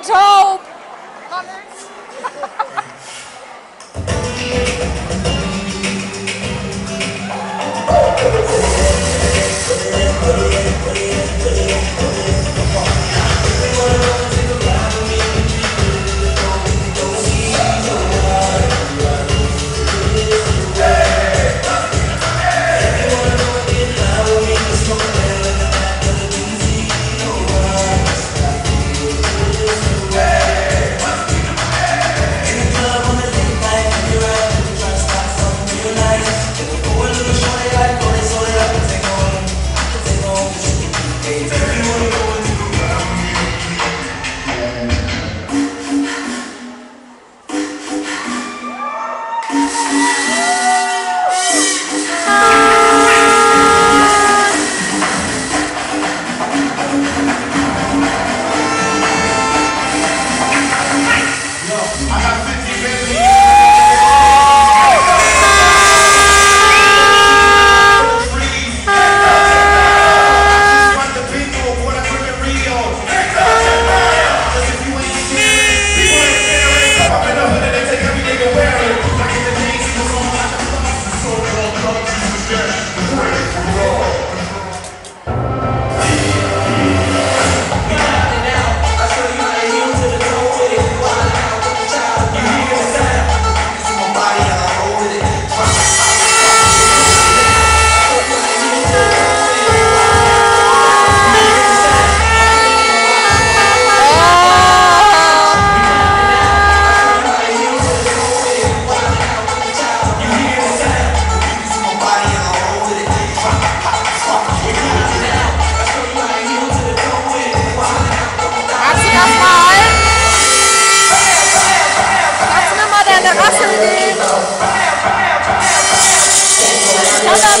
It's hope. I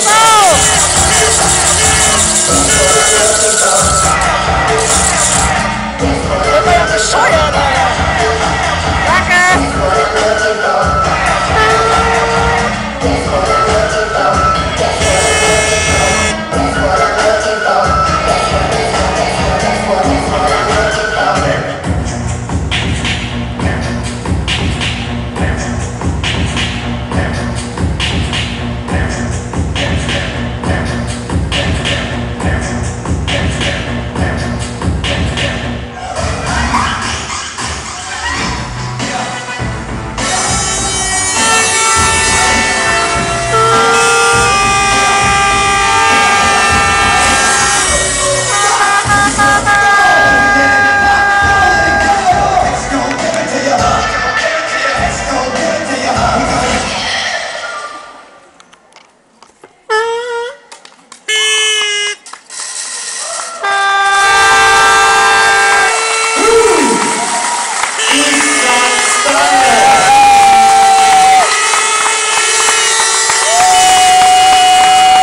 Let's!